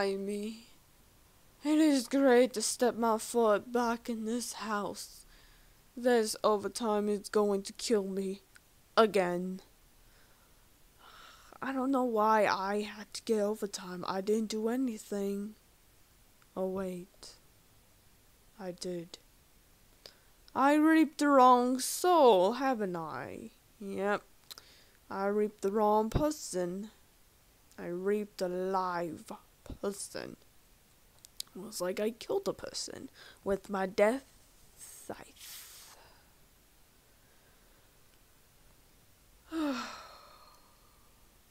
behind me. It is great to step my foot back in this house. This overtime is going to kill me. Again. I don't know why I had to get overtime. I didn't do anything. Oh, wait. I did. I reaped the wrong soul, haven't I? Yep. I reaped the wrong person. I reaped a live person. It was like I killed a person with my death scythe. I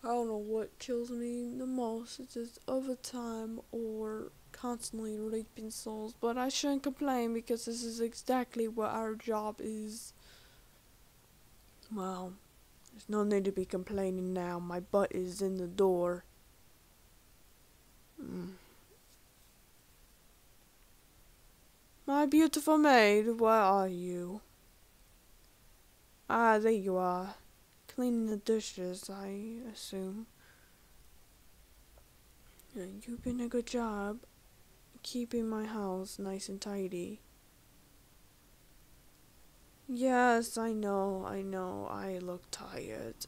don't know what kills me the most. It's just overtime or constantly raping souls. But I shouldn't complain because this is exactly what our job is. Well, there's no need to be complaining now. My butt is in the door. Mm. My beautiful maid, where are you? Ah, there you are. Cleaning the dishes, I assume. You've been a good job keeping my house nice and tidy. Yes, I know, I know, I look tired.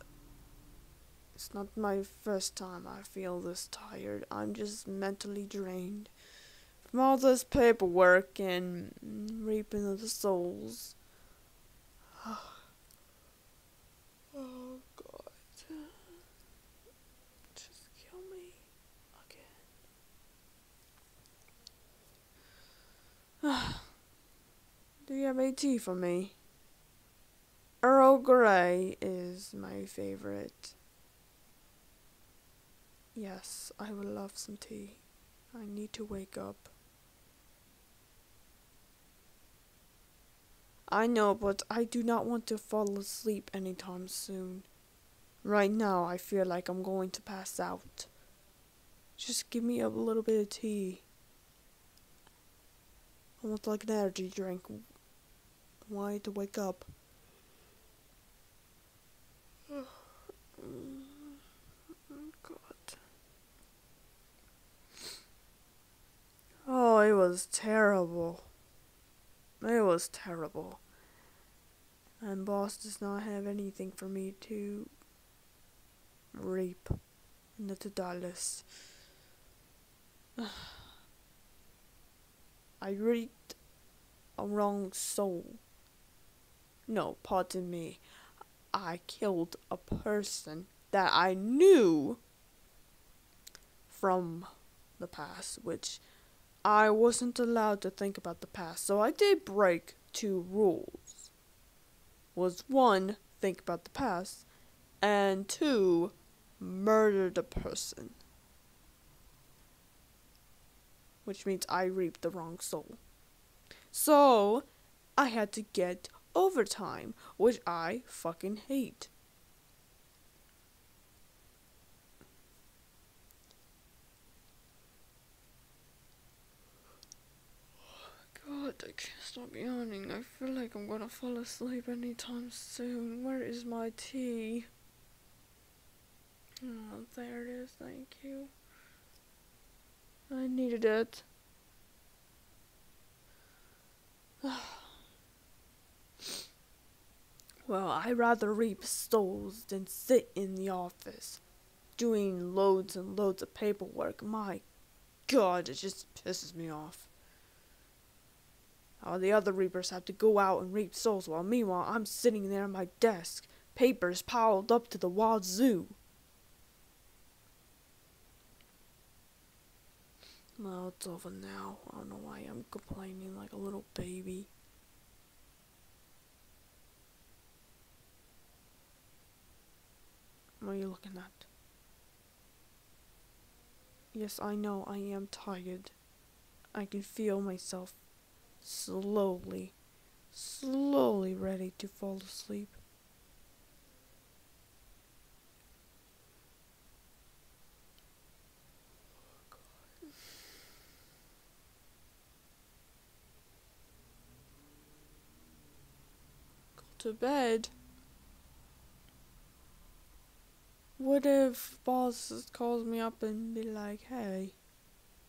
It's not my first time I feel this tired. I'm just mentally drained from all this paperwork and reaping of the souls. Oh God. Just kill me again. Do you have any tea for me? Earl Grey is my favorite. Yes, I would love some tea. I need to wake up. I know, but I do not want to fall asleep anytime soon. Right now, I feel like I'm going to pass out. Just give me a little bit of tea. Almost like an energy drink. Why to wake up? Mm. God. Oh, it was terrible. It was terrible. And boss does not have anything for me to reap in the to-do list. I reaped a wrong soul. No, pardon me. I killed a person that I knew from the past, which I wasn't allowed to think about the past. So I did break two rules. Was one, think about the past, and two, murder the person. Which means I reaped the wrong soul. So I had to get overtime, which I fucking hate. God, stop yawning. I feel like I'm gonna fall asleep anytime soon. Where is my tea? Oh, there it is. Thank you. I needed it. well, I rather reap souls than sit in the office doing loads and loads of paperwork. My god, it just pisses me off. All the other reapers have to go out and reap souls while meanwhile I'm sitting there at my desk, papers piled up to the wazoo. Well, it's over now. I don't know why I'm complaining like a little baby. What are you looking at? Yes, I know I am tired. I can feel myself slowly, slowly ready to fall asleep. Go to bed. What if boss calls me up and be like, hey,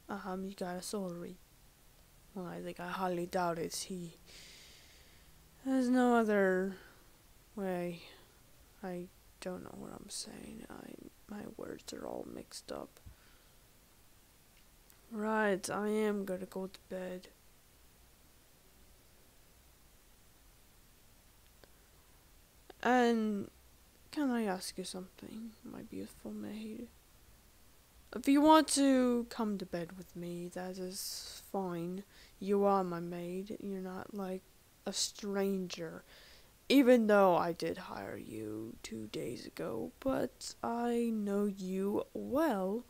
Um, you got a reap. Well, I think I highly doubt it. he. There's no other way. I don't know what I'm saying. I my words are all mixed up. Right, I am gonna go to bed. And can I ask you something, my beautiful maid? If you want to come to bed with me, that is fine. You are my maid. You're not like a stranger. Even though I did hire you two days ago, but I know you well.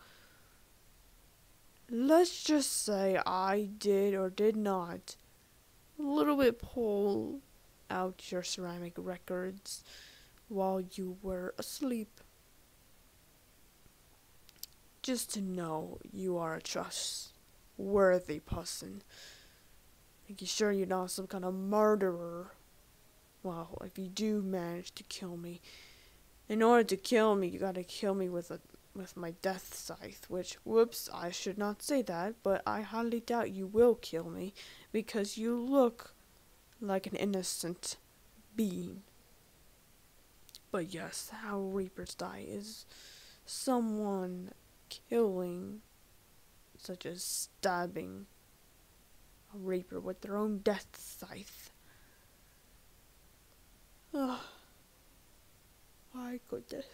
Let's just say I did or did not a little bit pull out your ceramic records while you were asleep. Just to know you are a trustworthy person. Making sure you're not some kind of murderer. Well, if you do manage to kill me, in order to kill me, you gotta kill me with a with my death scythe, which, whoops, I should not say that, but I highly doubt you will kill me, because you look like an innocent being. But yes, how Reapers die is someone killing, such as stabbing a Reaper with their own death scythe. Oh, my goodness.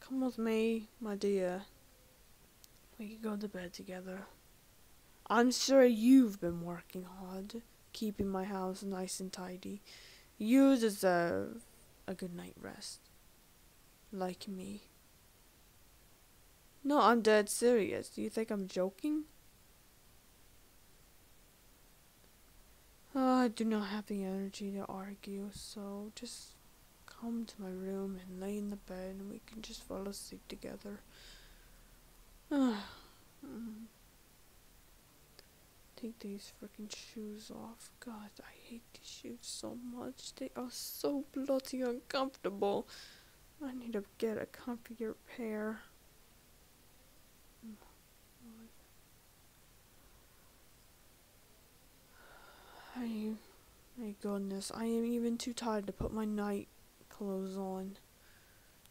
Come with me, my dear. We can go to bed together. I'm sure you've been working hard, keeping my house nice and tidy. You deserve a good night rest. Like me. No, I'm dead serious. Do you think I'm joking? Oh, I do not have the energy to argue, so just come to my room and lay in the bed and we can just fall asleep together. Mm. Take these freaking shoes off. God, I hate these shoes so much. They are so bloody uncomfortable. I need to get a comfier pair. I, my goodness, I am even too tired to put my night clothes on.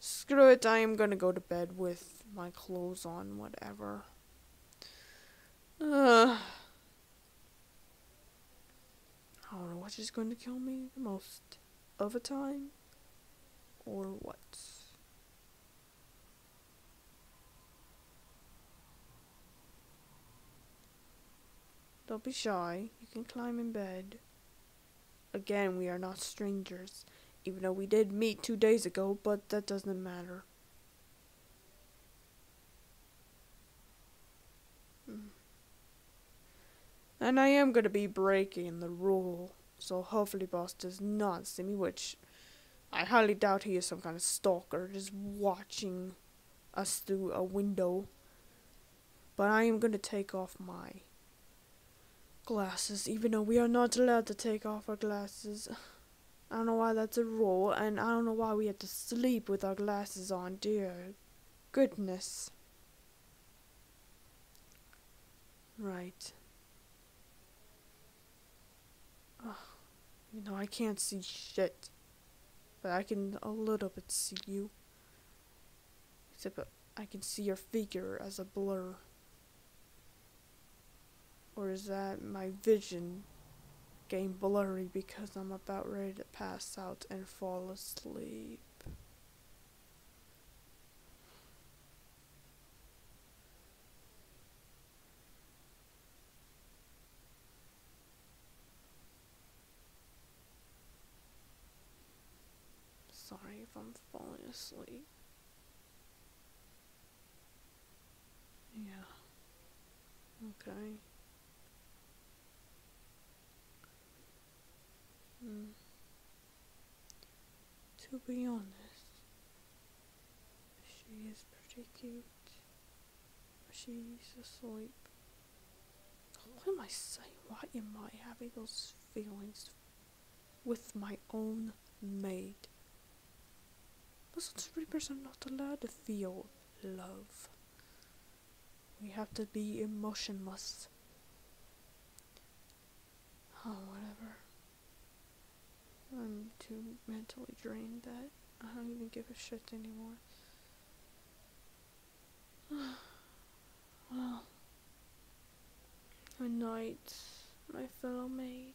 Screw it, I am gonna go to bed with my clothes on, whatever. Uh, I don't know which is going to kill me the most of a time, or what. Don't be shy, you can climb in bed. Again, we are not strangers even though we did meet two days ago, but that doesn't matter. And I am going to be breaking the rule, so hopefully boss does not see me, which I highly doubt he is some kind of stalker, just watching us through a window. But I am going to take off my glasses, even though we are not allowed to take off our glasses. I don't know why that's a rule, and I don't know why we have to sleep with our glasses on, dear goodness. Right. Oh, you know, I can't see shit. But I can a little bit see you. Except I can see your figure as a blur. Or is that my vision getting blurry because I'm about ready to pass out and fall asleep. Sorry if I'm falling asleep. Yeah. Okay. Mm. To be honest, she is pretty cute. She's asleep. What am I saying? Why am I having those feelings with my own maid? But reapers are not allowed to feel love. We have to be emotionless. Oh, whatever. I'm too mentally drained that I don't even give a shit anymore. well, good night, my fellow mate.